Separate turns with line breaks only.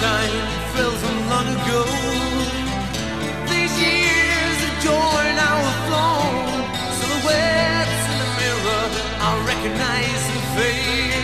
time feels long ago. These years adorn our flow, silhouettes in the mirror, I recognize the face.